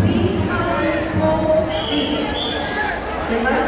Three hours old.